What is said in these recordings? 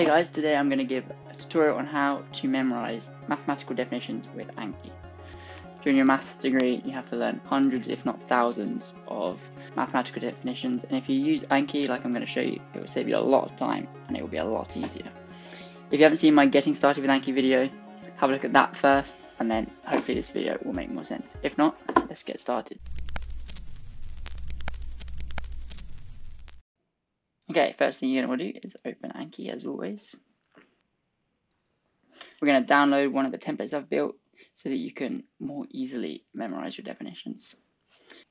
Hey guys, today I'm going to give a tutorial on how to memorize mathematical definitions with Anki. During your maths degree, you have to learn hundreds, if not thousands, of mathematical definitions, and if you use Anki, like I'm going to show you, it will save you a lot of time and it will be a lot easier. If you haven't seen my Getting Started with Anki video, have a look at that first, and then hopefully this video will make more sense. If not, let's get started. Okay, first thing you're going to want to do is open Anki as always. We're going to download one of the templates I've built so that you can more easily memorize your definitions.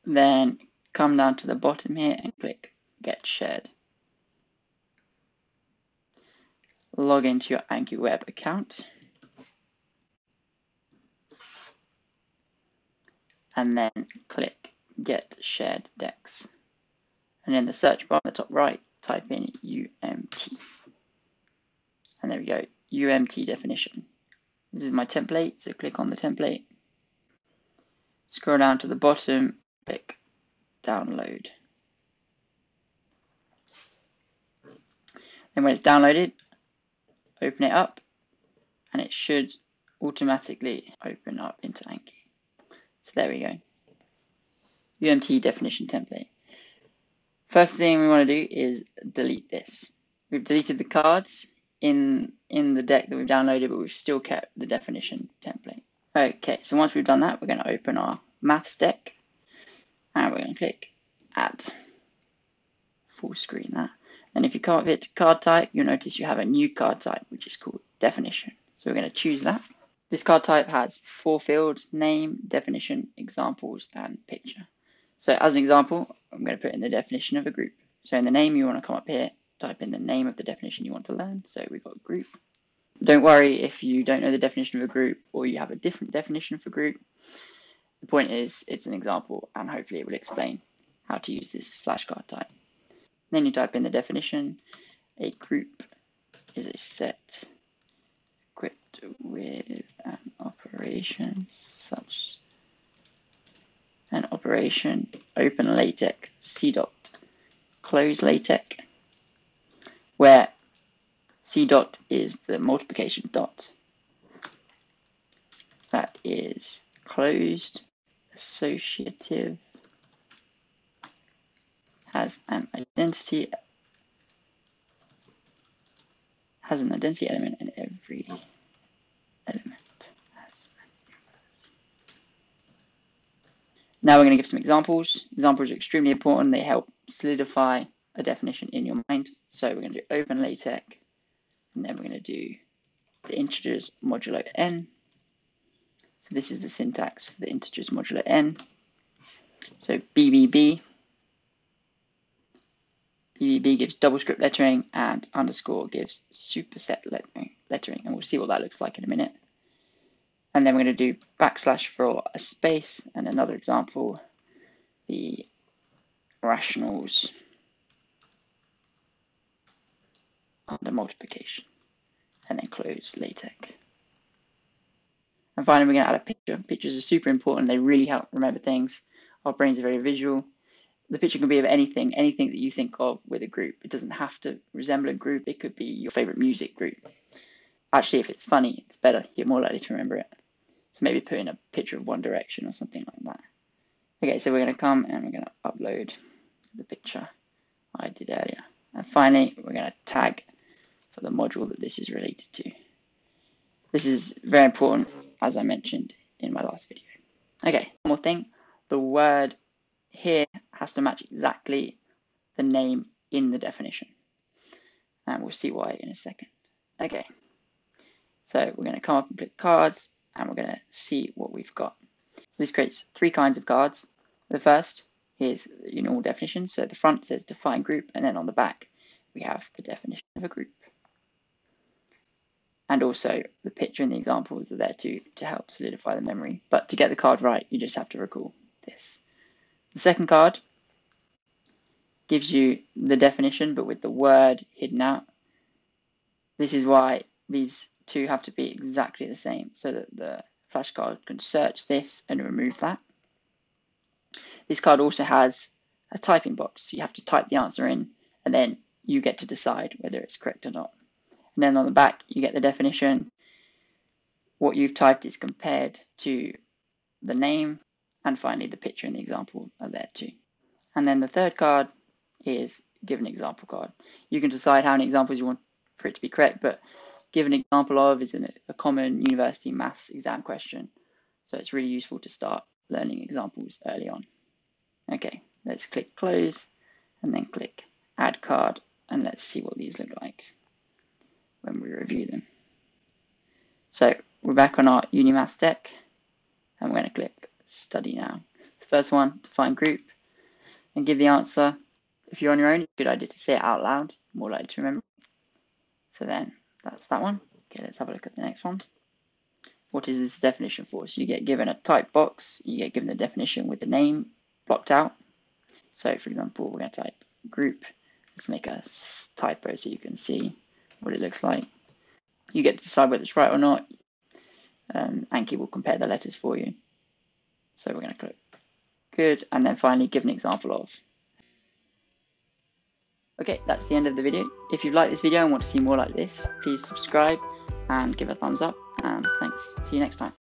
Then come down to the bottom here and click Get Shared. Log into your Anki web account. And then click Get Shared Decks. And in the search bar on the top right, type in UMT. And there we go, UMT definition. This is my template, so click on the template. Scroll down to the bottom, click download. Then when it's downloaded, open it up, and it should automatically open up into Anki. So there we go. UMT definition template. First thing we want to do is delete this. We've deleted the cards in, in the deck that we've downloaded, but we've still kept the definition template. Okay, so once we've done that, we're going to open our maths deck and we're going to click add. Full screen that. And if you can't fit card type, you'll notice you have a new card type, which is called definition. So we're going to choose that. This card type has four fields, name, definition, examples, and picture. So as an example, I'm going to put in the definition of a group. So in the name, you want to come up here, type in the name of the definition you want to learn. So we've got group. Don't worry if you don't know the definition of a group or you have a different definition for group. The point is, it's an example and hopefully it will explain how to use this flashcard type. Then you type in the definition. A group is a set equipped with an operation such operation open LaTeX C dot close LaTeX where C dot is the multiplication dot. That is closed associative has an identity has an identity element in every element. Now we're going to give some examples. Examples are extremely important. They help solidify a definition in your mind. So we're going to do open LaTeX, and then we're going to do the integers modulo n. So this is the syntax for the integers modulo n. So BBB. BBB gives double script lettering, and underscore gives superset lettering, and we'll see what that looks like in a minute. And then we're going to do backslash for a space and another example, the rationals under multiplication, and then close LaTeX. And finally, we're going to add a picture. Pictures are super important. They really help remember things. Our brains are very visual. The picture can be of anything, anything that you think of with a group. It doesn't have to resemble a group. It could be your favorite music group. Actually, if it's funny, it's better. You're more likely to remember it. So maybe put in a picture of One Direction or something like that. Okay, so we're going to come and we're going to upload the picture I did earlier. And finally, we're going to tag for the module that this is related to. This is very important, as I mentioned in my last video. Okay, one more thing. The word here has to match exactly the name in the definition. And we'll see why in a second. Okay, so we're going to come up and click cards, and we're going to see what we've got. So this creates three kinds of cards. The first is your normal definition. So the front says define group, and then on the back we have the definition of a group. And also the picture and the examples are there too to help solidify the memory. But to get the card right, you just have to recall this. The second card gives you the definition, but with the word hidden out. This is why these two have to be exactly the same so that the flashcard can search this and remove that. This card also has a typing box. So you have to type the answer in and then you get to decide whether it's correct or not. And then on the back, you get the definition. What you've typed is compared to the name, and finally the picture and the example are there too. And then the third card is give an example card. You can decide how many examples you want for it to be correct, but give an example of is a common university maths exam question. So it's really useful to start learning examples early on. Okay, let's click close and then click add card and let's see what these look like when we review them. So we're back on our Unimaths deck and we're going to click study now. First one, define group and give the answer. If you're on your own, good idea to say it out loud, more likely to remember. So then that's that one. Okay, let's have a look at the next one. What is this definition for? So you get given a type box, you get given the definition with the name blocked out. So for example, we're going to type group. Let's make a typo so you can see what it looks like. You get to decide whether it's right or not. Um, Anki will compare the letters for you. So we're going to click good, and then finally give an example of. Okay, that's the end of the video. If you've liked this video and want to see more like this, please subscribe and give a thumbs up, and thanks. See you next time.